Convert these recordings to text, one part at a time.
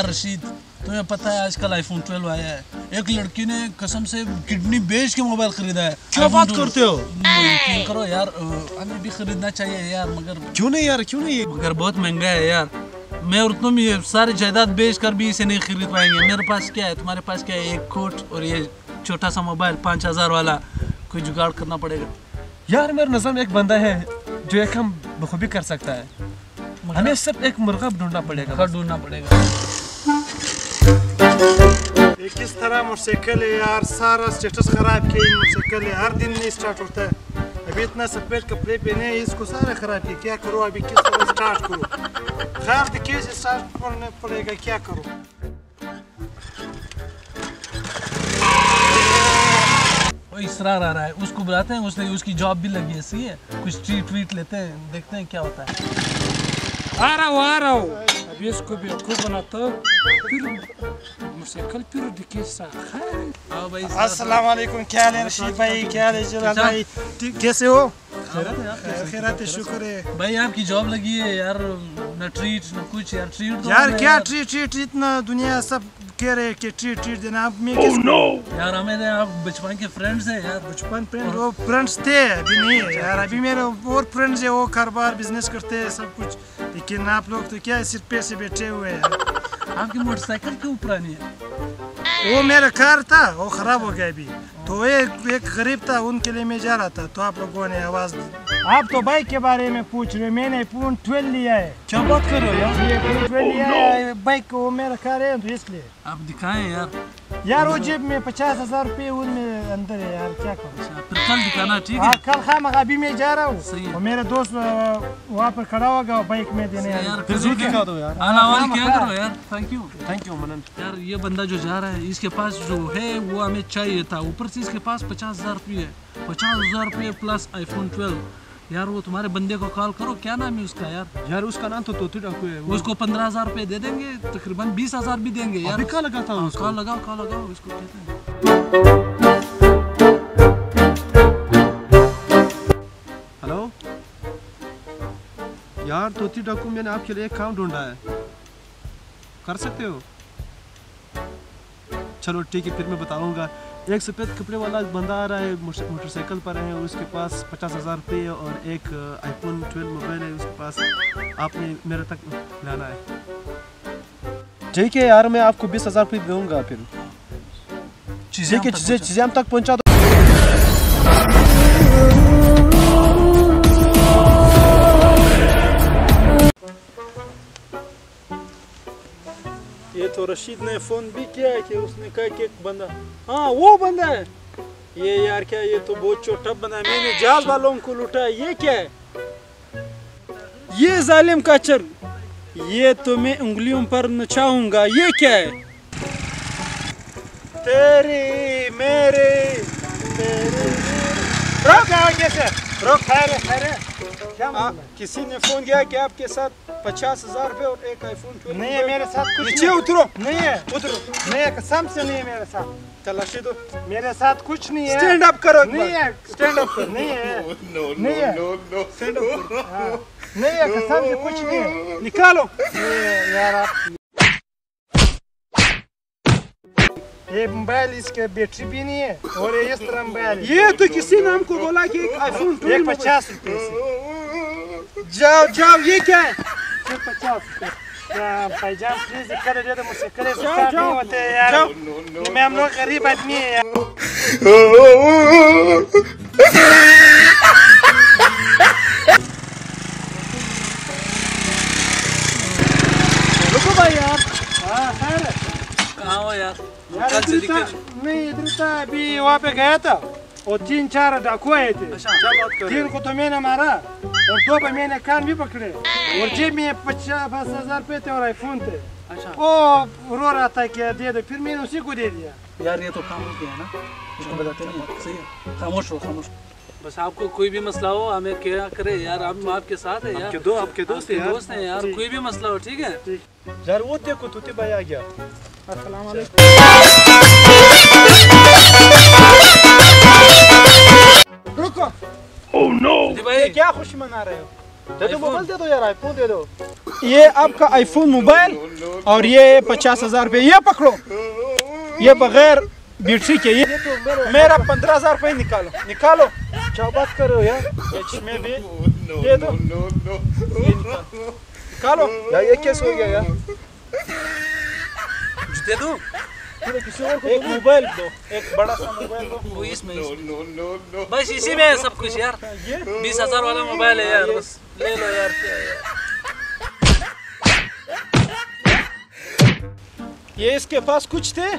यार रशीद तुम्हें पता है आजकल आईफोन 12 आया है। एक लड़की ने कसम से किडनी बेच के मोबाइल खरीदा है। क्या बात करते हो? यकीन करो यार हमें भी खरीदना चाहिए यार मगर क्यों नहीं यार क्यों नहीं? मगर बहुत महँगा है यार। मैं और तुम ये सारी जायदाद बेच कर भी इसे नहीं खरीद पाएँगे। मेरे पास क्या है? तुम्हारे पास क्या है? एक कोट और ये छोटा सा मोबाइल पाँच हज़ार वाला। कोई जुगाड़ करना पड़ेगा। यार मेरे नज़र में एक बंदा है जो एक हम बखूबी कर सकता है। हमें सिर्फ़ एक मुर्गा ढूंढना पड़ेगा ढूंढना पड़ेगा। किस तरह मोटरसाइकिल है यार सारा स्टेटस खराब किया मोटरसाइकिल है हर दिन नहीं स्टार्ट होता है अभी इतना सफ़ेद कपड़े पहने हैं इसको सारा खराब किया क्या करो अभी किस तरह स्टार्ट करो खैर देखिए स्टार्ट करना पड़ेगा क्या करो इसरार आ रहा है उसको बुलाते हैं उसने उसकी जॉब भी लगी है सही है? कुछ ट्रीट वीट लेते हैं देखते हैं क्या होता है। आ रहा हूँ आ रहा हूँ। अभी इसको बेवकूफ़ बनाता हूँ फिर मोटरसाइकिल फिर दिखे आओ अस्सलाम वालेकुम क्या हाल है रशीद भाई क्या हाल है जलाल भाई ठीक कैसे हो खैरत है शुक्र है भाई आपकी जॉब लगी है यार न ट्रीट न कुछ यार ट्रीट यार क्या ट्रीट ट्रीट इतना दुनिया सब कह रहे हैं कि ट्रीट ट्रीट देना अब मैं किस यार हमें तो आप बचपन के फ्रेंड्स हैं यार बचपन फ्रेंड वो फ्रेंड्स थे अभी नहीं है यार अभी मेरे और फ्रेंड्स है वो कारोबार बिज़नेस करते हैं सब कुछ लेकिन आप लोग तो क्या सिर्फ़ पैसे बैठे हुए हैं आपकी मोटरसाइकिल क्यों पुरानी है वो मेरा कार था वो खराब हो गया अभी तो एक एक गरीब था उनके लिए मैं जा रहा था तो आप लोगों ने आवाज़ दी आप तो बाइक के बारे में पूछ रहे मैंने फ़ोन ट्वेल्व लिया है क्या बात कर रहे हो यार ये फ़ोन ट्वेल्व लिया है बाइक वो मेरा कार है तो इसलिए आप दिखाएँ यार यार वो जेब में पचास हज़ार रुपये उनमें अंदर है यार क्या करूँ? फिर कल दिखाना ठीक हाँ है? कल खाम अभी मैं जा रहा हूँ। और मेरा दोस्त वहाँ पर खड़ा होगा बाइक में देने यार फिर ज़रूर दिखा दो यार। आला हाँ, क्या हाँ। करो यार thank you thank you Manan. यार ये बंदा जो जा रहा है इसके पास जो है वो हमें चाहिए था। ऊपर से इसके पास पचास हज़ार रुपये है। पचास हज़ार रुपये प्लस आईफोन ट्वेल्व यार वो तुम्हारे बंदे को कॉल करो। क्या नाम है उसका यार? यार उसका नाम तो तोती डाकू है वो। उसको पंद्रह हज़ार रुपये दे देंगे तकरीबन बीस हज़ार भी देंगे यार। कहाँ लगा था हाँ, उसको? कॉल लगाओ कॉल लगाओ इसको कहते हैं। हेलो? यार तोती डाकू मैंने आपके लिए एक काम ढूंढा है। कर सकते हो? चलो ठीक है फिर मैं बताऊँगा। एक सफ़ेद कपड़े वाला बंदा आ रहा है मोटरसाइकिल पर है उसके पास पचास हज़ार रुपये और एक आईफोन ट्वेल्व मोबाइल है उसके पास आपने मेरे तक लाना है। ठीक है यार मैं आपको बीस हज़ार रुपये दूँगा फिर। चीज़ें चीज़ें चीज़ें हम तक पहुँचा तो रशीद ने फ़ोन भी किया कि उसने कहा कि एक बंदा हाँ वो बंदा है ये यार क्या ये तो बहुत छोटा बंदा है मैंने जहाज़ वालों को लूटा ये क्या है ये जालिम काचर ये तो मैं उंगलियों पर नचाऊँगा ये क्या है तेरी मेरे तेरे कैसे रोक खैर है, खैर है। क्या आ, मतलब किसी ने फ़ोन किया कि आपके साथ पचास हज़ार रुपये और एक आईफोन नहीं है मेरे साथ कुछ नीचे उतरो नहीं है उतरो नहीं है कसम से नहीं है मेरे साथ तलाशी दो मेरे साथ कुछ नहीं है स्टैंड अप करो नहीं है स्टैंड अप कर नहीं है नहीं है स्टैंड अप। नहीं है कसम से कुछ नहीं है निकालो यार आप ये मोबाइल इसके बैटरी भी नहीं है और ये इस तरह मोबाइल ये तो किसी ने हमको बोला कि एक आईफोन एक पचास रुपए से। जाओ जाओ ये क्या है? पचास भाईजान प्लीज़ कर दे तो मुझसे करे जाओ, नहीं जाओ। होते यार। मैं हम लोग गरीब आदमी है यार। रुको भाई यार। हाँ खैर। है। हो यार से इधर था अभी वहाँ पे गया था। और तीन चार डाकू आए थे अच्छा। क्या बात कर तीन को तो मैंने मारा। और दो पे मैंने कान भी पकड़े। और जेब में पचास हज़ार रुपए थे और आईफोन थे। अच्छा। वो रो रहा था कि दे दो फिर मैंने उसी को दे दिया। यार ये तो काम हो गया ना इसको बताते नहीं सही है। खामोश रहो खामोश। बस आपको कोई भी मसला हो हमें क्या करे यार? हम आपके साथ है यार। आपके दो आपके दोस्त आपके हैं दोस्त हैं यार। कोई भी मसला हो ठीक है? यार वो देखो तोती भाई आ गया। अस्सलाम वालेकुम रुको जी भाई क्या खुशी मना रहे हो? दे दो मोबाइल दे दो यार आईफोन दे दो। ये आपका आईफोन मोबाइल और ये पचास हज़ार रुपये ये पकड़ो। ये बगैर बैटरी के ये मेरा पंद्रह हज़ार रुपये निकालो। निकालो। क्या बात कर रहे हो यार? भी दे दो। निकालो। निकालो। यार ये कैसे हो गया यार। दे दूँ को एक मोबाइल दो एक बड़ा सा मोबाइल दो। इसमें इसमें। बस इसी में है सब कुछ यार। बीस हज़ार वाला मोबाइल है यार बस। ले लो यार यार ये इसके पास कुछ थे?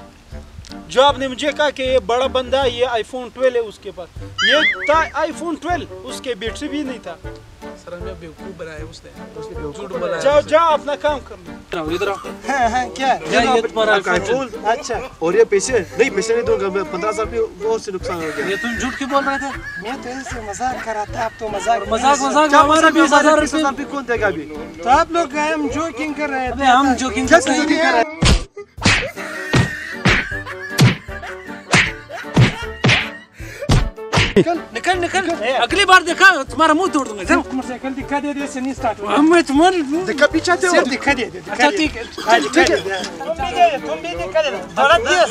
जो आपने मुझे कहा कि ये बड़ा बंदा ये आईफोन 12 है उसके पास। ये था आईफोन 12 उसके बैटरी भी नहीं था। सर हमें बेवकूफ़ बनाया उसने। उसने झूठ बोला जाओ जाओ अपना काम कर इधर आओ। हाँ हाँ क्या यार ये तुम्हारा iPhone अच्छा। और ये पैसे नहीं पैसे नहीं दूँगा मैं पंद्रह हज़ार रुपये और से नुकसान हो गया। ये तुम झूठ क्यों बोल रहे थे? मैं तो ऐसे मज़ाक कर रहा था आप तो मज़ाक मज़ाक मज़ाक क्या हमारे बीस हज़ार रुपये कौन देगा अभी? तो आप लोग हम जोकिंग कर रहे थे। हम क्या हैं जोकिंग कर रहे हैं? निकल निकल अगली बार देखा तुम्हारा मुँह तोड़ दूँगा। दिखा दे दे से नहीं स्टार्ट हुआ मैं तुम्हारे दिखा पीछे दिखा दे अच्छा ठीक है दिखा दे तुम भी दिखा दे। भारत देश